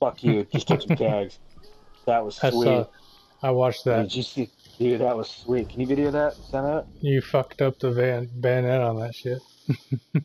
Fuck you. Just took some tags. That was I sweet. saw. I watched that. Did you see? Dude, that was sweet. Can you video that? Send it. You fucked up the van bayonet on that shit.